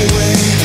Away.